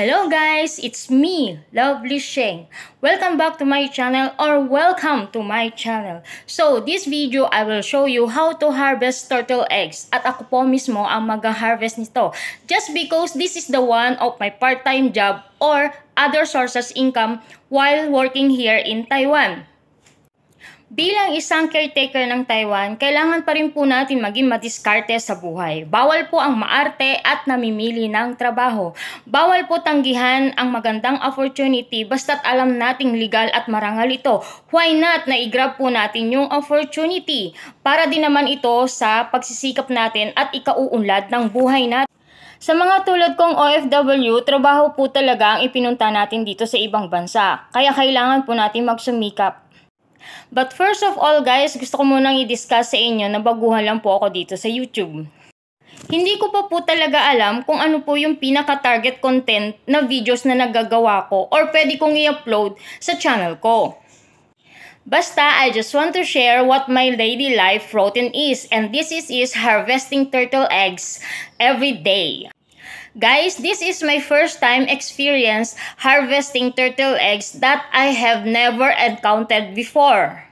Hello guys, it's me, Lovely Sheng. Welcome back to my channel or welcome to my channel. So, this video I will show you how to harvest turtle eggs at ako po mismo ang mag-harvest nito. Just because this is the one of my part-time job or other sources income while working here in Taiwan. Bilang isang caretaker ng Taiwan, kailangan pa rin po natin maging madiskarte sa buhay. Bawal po ang maarte at namimili ng trabaho. Bawal po tanggihan ang magandang opportunity basta't alam nating legal at marangal ito. Why not na i-grab po natin yung opportunity para din naman ito sa pagsisikap natin at ikauunlad ng buhay natin. Sa mga tulad kong OFW, trabaho po talaga ang ipinunta natin dito sa ibang bansa. Kaya kailangan po natin magsumikap. But first of all guys, gusto ko munang i-discuss sa inyo na baguhan lang po ako dito sa YouTube. Hindi ko pa po talaga alam kung ano po yung pinaka-target content na videos na nagagawa ko or pwede kong i-upload sa channel ko. Basta, I just want to share what my daily life routine is and this is, is harvesting turtle eggs every day. Guys, this is my first time experience harvesting turtle eggs that I have never encountered before.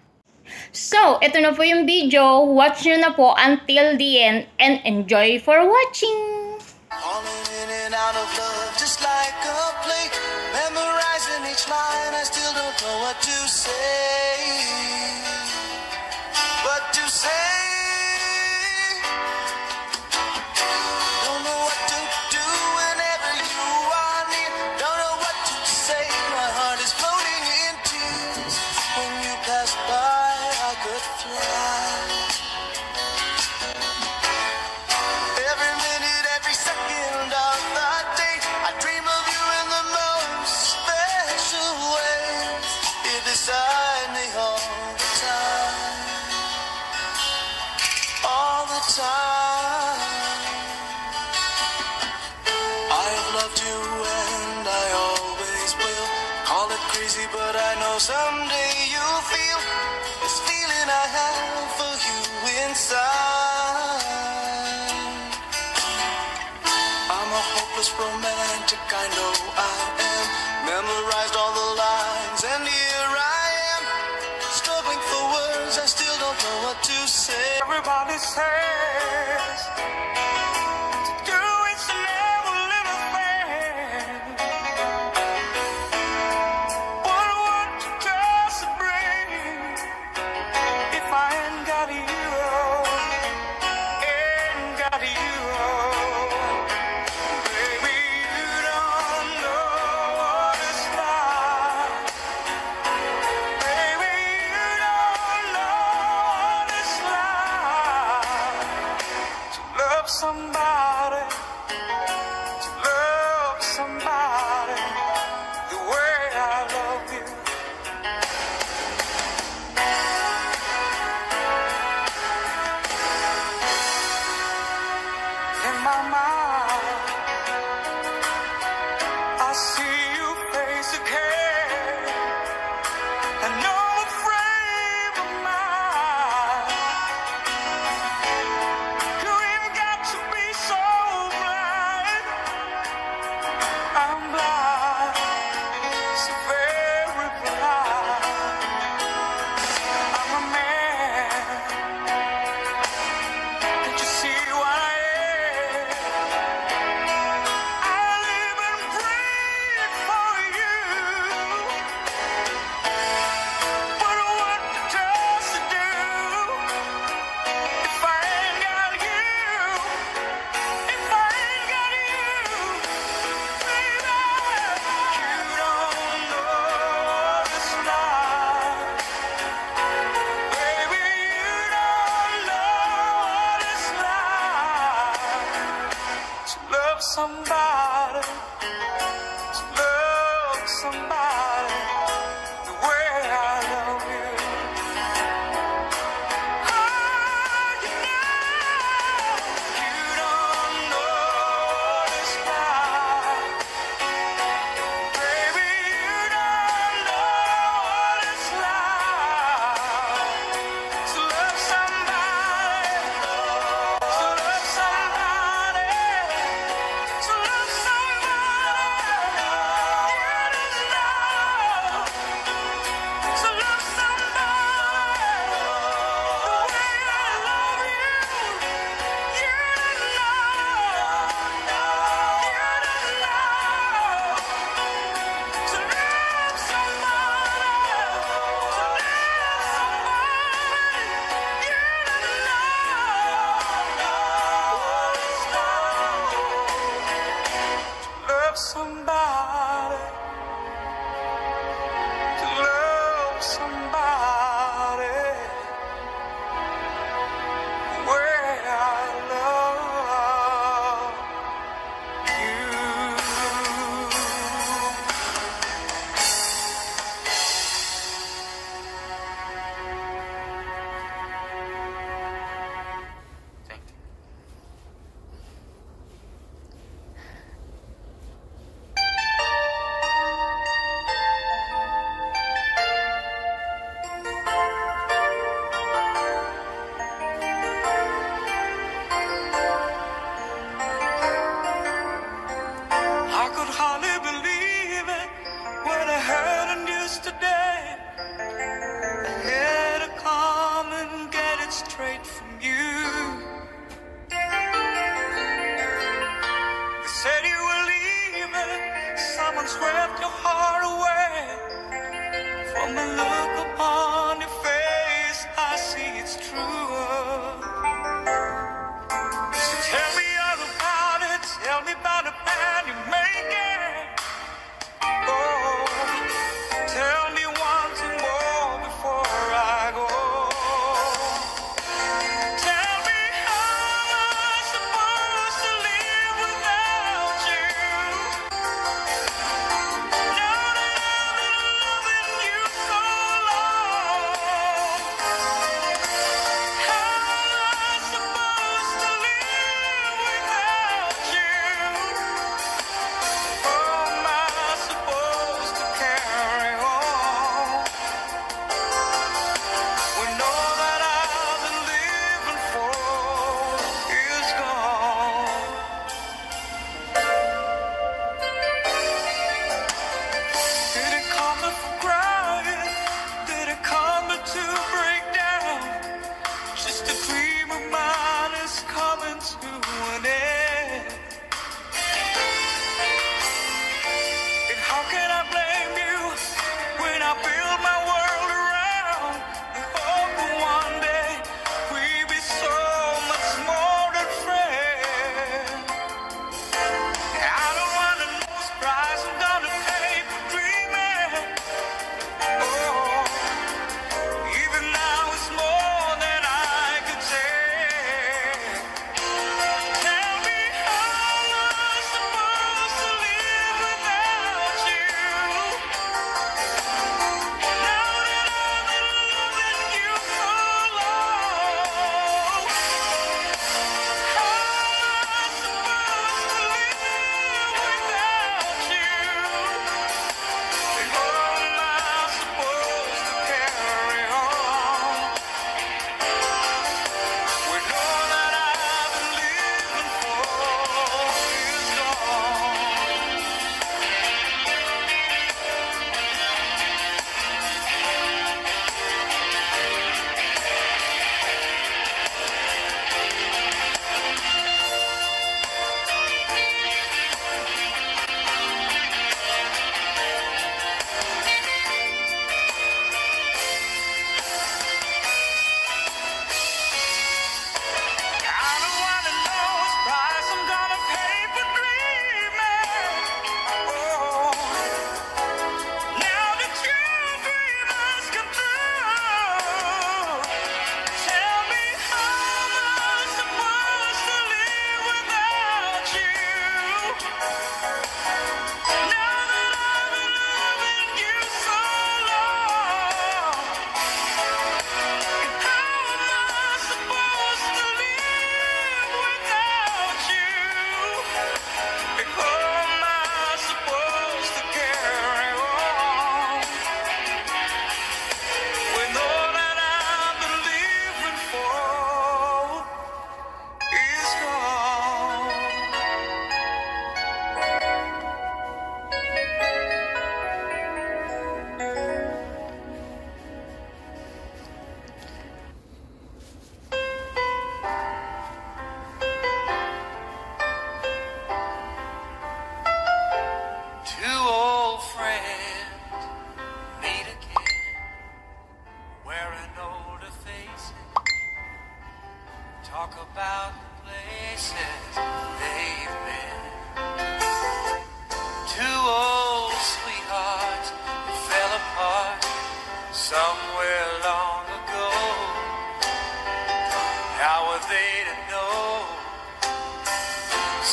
So, ito na po yung video. Watch nyo na po until the end and enjoy for watching! Memorizing each line, I still don't know what to say inside. I'm a hopeless romantic, I know I am. Memorized all the lines, and here I am, struggling for words. I still don't know what to say. Everybody says.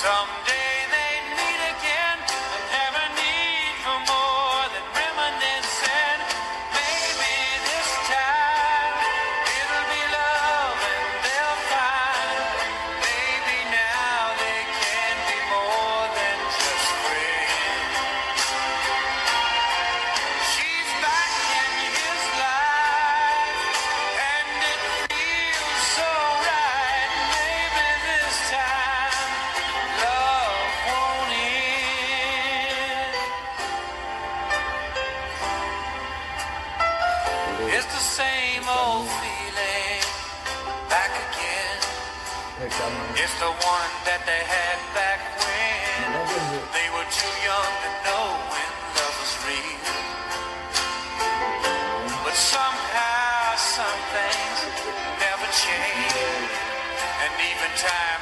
some They were too young to know when love was real. But somehow, some things never change. And even time.